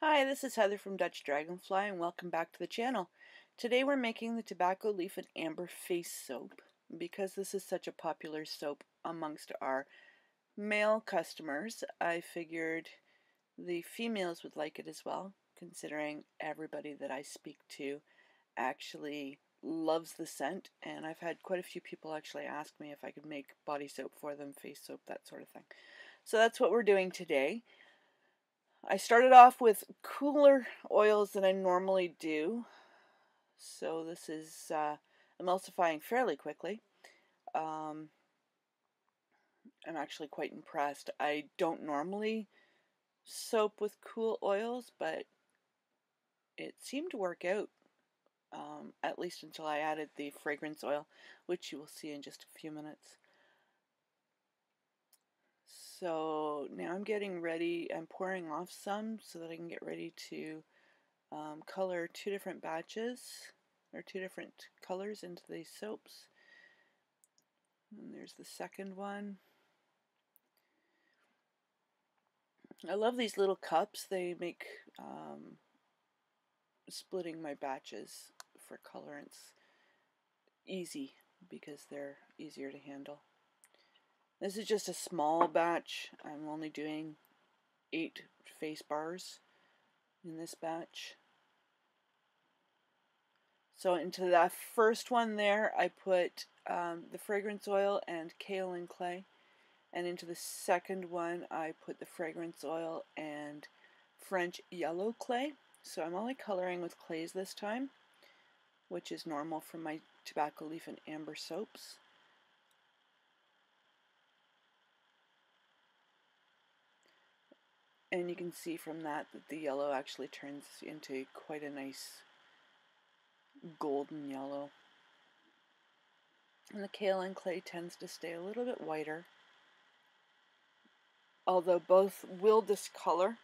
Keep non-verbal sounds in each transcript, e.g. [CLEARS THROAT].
Hi, this is Heather from Dutch Dragonfly and welcome back to the channel. Today we're making the tobacco leaf and amber face soap. Because this is such a popular soap amongst our male customers, I figured the females would like it as well, considering everybody that I speak to actually loves the scent and I've had quite a few people actually ask me if I could make body soap for them, face soap, that sort of thing. So that's what we're doing today. I started off with cooler oils than I normally do. So this is uh, emulsifying fairly quickly. Um, I'm actually quite impressed. I don't normally soap with cool oils, but it seemed to work out. Um, at least until I added the fragrance oil, which you will see in just a few minutes. So now I'm getting ready, I'm pouring off some so that I can get ready to um, color two different batches or two different colors into these soaps. And there's the second one. I love these little cups. They make um, splitting my batches for colorants easy because they're easier to handle. This is just a small batch. I'm only doing eight face bars in this batch. So into that first one there, I put um, the fragrance oil and kaolin clay. And into the second one, I put the fragrance oil and French yellow clay. So I'm only coloring with clays this time, which is normal for my tobacco leaf and amber soaps. And you can see from that that the yellow actually turns into quite a nice golden yellow. And the kaolin clay tends to stay a little bit whiter, although both will discolor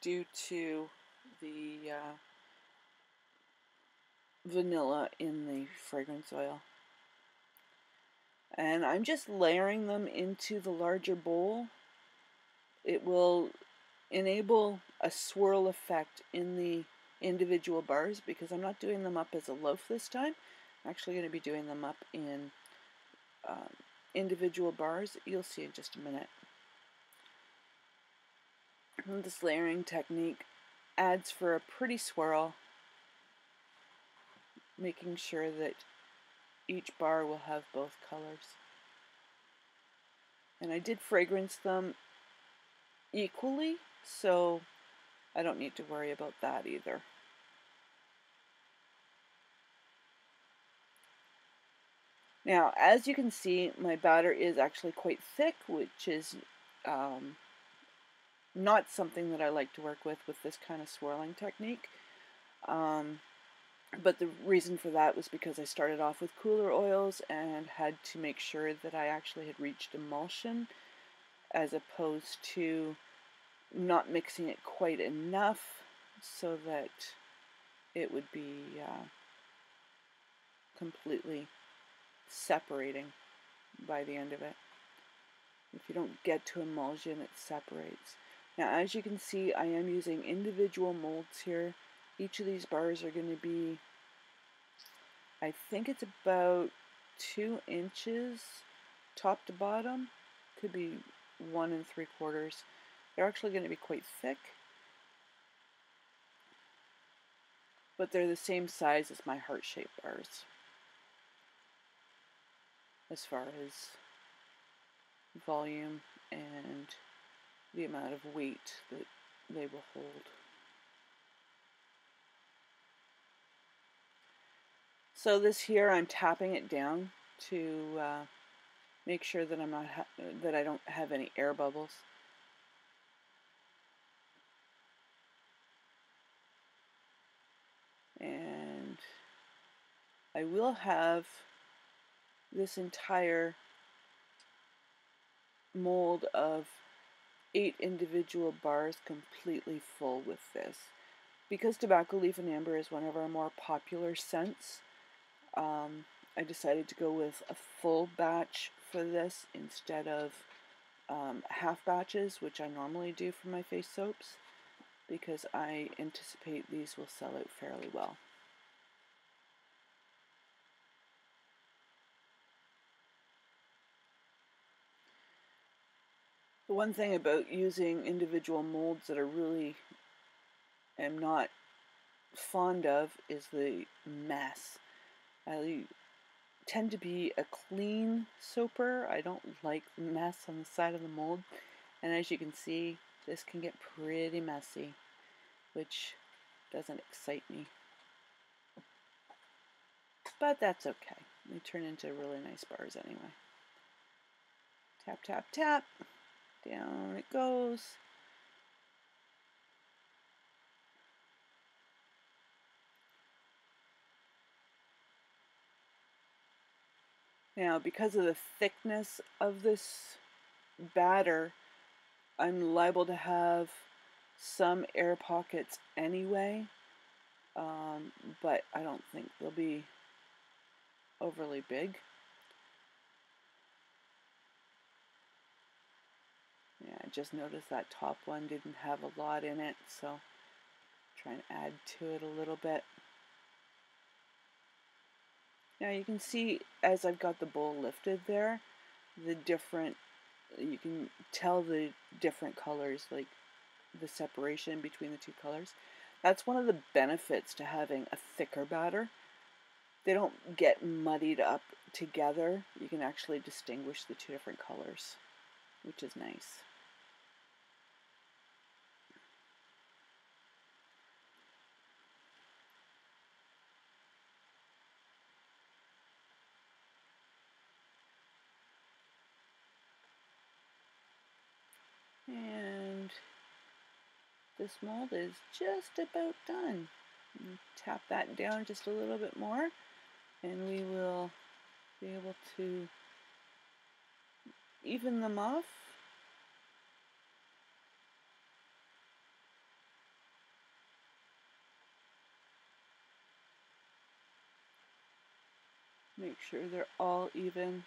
due to the uh, vanilla in the fragrance oil. And I'm just layering them into the larger bowl. It will enable a swirl effect in the individual bars because I'm not doing them up as a loaf this time. I'm actually going to be doing them up in um, individual bars. You'll see in just a minute. And this layering technique adds for a pretty swirl, making sure that each bar will have both colors. And I did fragrance them equally so I don't need to worry about that either. Now, as you can see, my batter is actually quite thick, which is um, not something that I like to work with with this kind of swirling technique. Um, but the reason for that was because I started off with cooler oils and had to make sure that I actually had reached emulsion as opposed to not mixing it quite enough so that it would be uh, completely separating by the end of it. If you don't get to emulsion, it separates. Now, as you can see, I am using individual molds here. Each of these bars are going to be, I think it's about two inches top to bottom. Could be one and three quarters. They're actually going to be quite thick, but they're the same size as my heart-shaped bars as far as volume and the amount of weight that they will hold. So this here, I'm tapping it down to uh, make sure that I'm not that I don't have any air bubbles. I will have this entire mold of eight individual bars completely full with this. Because tobacco leaf and amber is one of our more popular scents, um, I decided to go with a full batch for this instead of um, half batches, which I normally do for my face soaps. because I anticipate these will sell out fairly well. One thing about using individual molds that I really am not fond of is the mess. I tend to be a clean soaper. I don't like mess on the side of the mold. And as you can see, this can get pretty messy, which doesn't excite me. But that's okay. They turn into really nice bars anyway. Tap, tap, tap. Down it goes. Now, because of the thickness of this batter, I'm liable to have some air pockets anyway, um, but I don't think they'll be overly big. Yeah, I just noticed that top one didn't have a lot in it, so try and add to it a little bit. Now you can see as I've got the bowl lifted there, the different, you can tell the different colors, like the separation between the two colors. That's one of the benefits to having a thicker batter. They don't get muddied up together. You can actually distinguish the two different colors, which is nice. And this mold is just about done. Tap that down just a little bit more and we will be able to even them off. Make sure they're all even.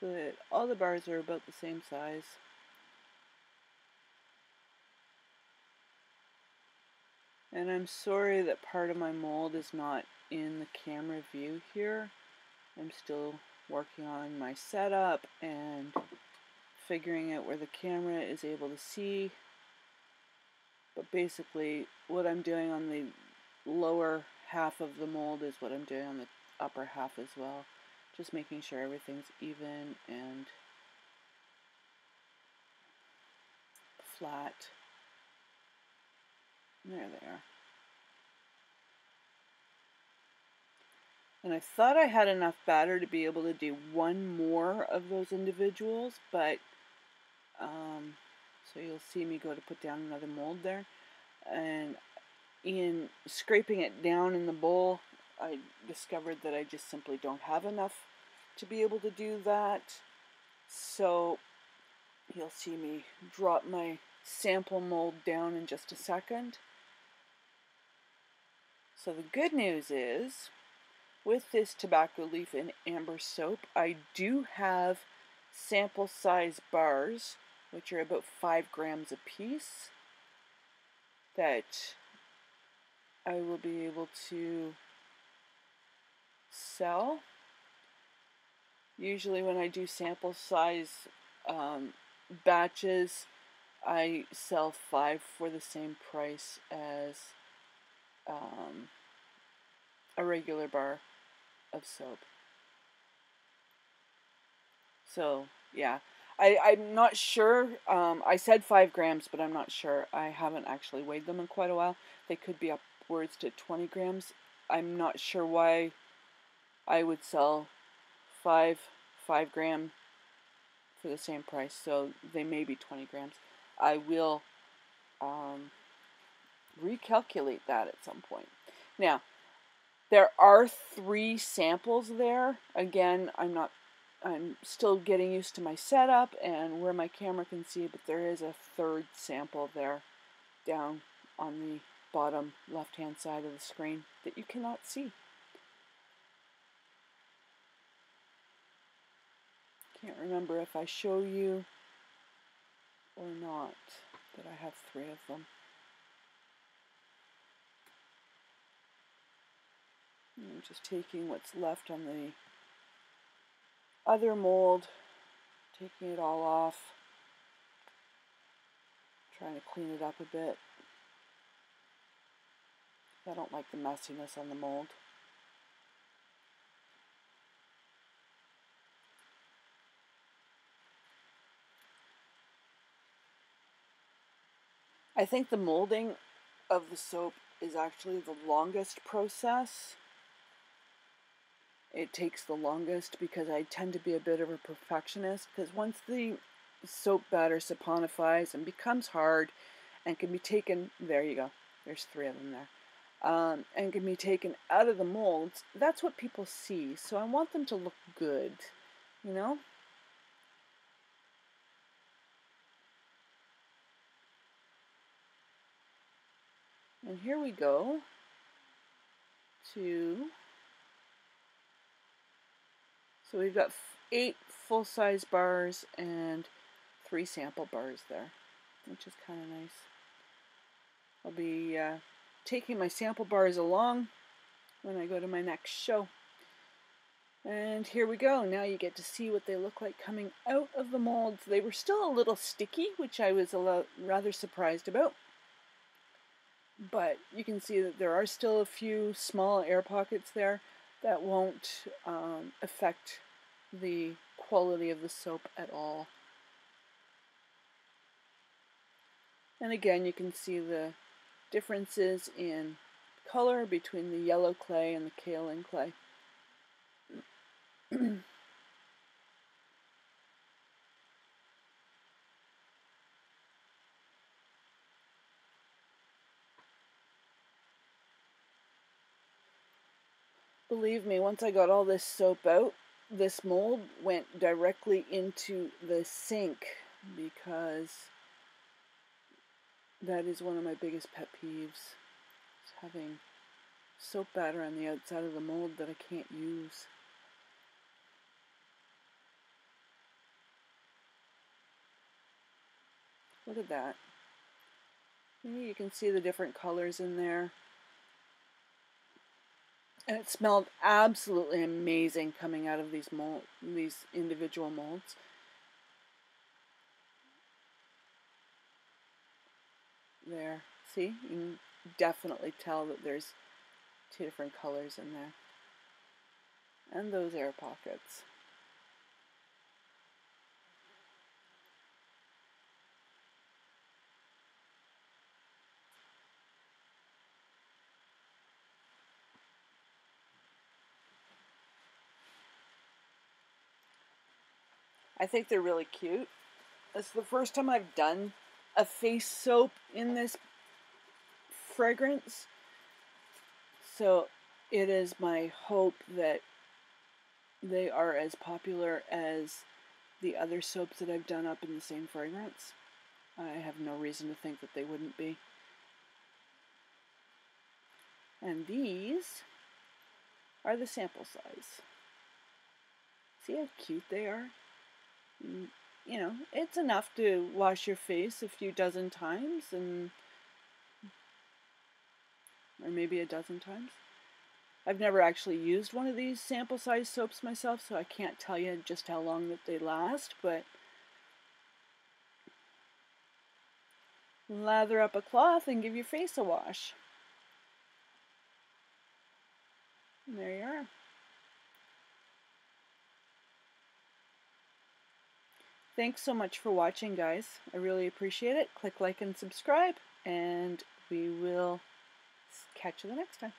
So that all the bars are about the same size. And I'm sorry that part of my mold is not in the camera view here. I'm still working on my setup and figuring out where the camera is able to see. But basically, what I'm doing on the lower half of the mold is what I'm doing on the upper half as well. Just making sure everything's even and flat. There they are. And I thought I had enough batter to be able to do one more of those individuals, but um, so you'll see me go to put down another mold there. And in scraping it down in the bowl, I discovered that I just simply don't have enough to be able to do that. So you'll see me drop my sample mold down in just a second. So the good news is, with this tobacco leaf and amber soap, I do have sample size bars, which are about 5 grams a piece, that I will be able to sell. Usually when I do sample size um, batches, I sell five for the same price as um, a regular bar of soap. So, yeah. I, I'm not sure. Um, I said 5 grams, but I'm not sure. I haven't actually weighed them in quite a while. They could be upwards to 20 grams. I'm not sure why I would sell five, five gram for the same price. So they may be 20 grams. I will um, recalculate that at some point. Now, there are three samples there. Again, I'm not I'm still getting used to my setup and where my camera can see, but there is a third sample there down on the bottom left hand side of the screen that you cannot see. Can't remember if I show you or not that I have three of them. I'm just taking what's left on the other mold, taking it all off, trying to clean it up a bit. I don't like the messiness on the mold. I think the molding of the soap is actually the longest process it takes the longest because I tend to be a bit of a perfectionist because once the soap batter saponifies and becomes hard and can be taken, there you go, there's three of them there, um, and can be taken out of the molds, that's what people see. So I want them to look good, you know? And here we go to so we've got eight full-size bars and three sample bars there, which is kind of nice. I'll be uh, taking my sample bars along when I go to my next show. And here we go. Now you get to see what they look like coming out of the molds. They were still a little sticky, which I was a rather surprised about. But you can see that there are still a few small air pockets there that won't um, affect the quality of the soap at all. And again, you can see the differences in color between the yellow clay and the kaolin clay. [CLEARS THROAT] Believe me, once I got all this soap out, this mold went directly into the sink because that is one of my biggest pet peeves. Having soap batter on the outside of the mold that I can't use. Look at that. You can see the different colors in there. And it smelled absolutely amazing coming out of these mold, these individual molds. There, see, you can definitely tell that there's two different colors in there. And those air pockets. I think they're really cute. It's the first time I've done a face soap in this fragrance. So it is my hope that they are as popular as the other soaps that I've done up in the same fragrance. I have no reason to think that they wouldn't be. And these are the sample size. See how cute they are? Mm, you know, it's enough to wash your face a few dozen times and or maybe a dozen times. I've never actually used one of these sample size soaps myself, so I can't tell you just how long that they last, but lather up a cloth and give your face a wash. And there you are. Thanks so much for watching, guys. I really appreciate it. Click like and subscribe, and we will catch you the next time.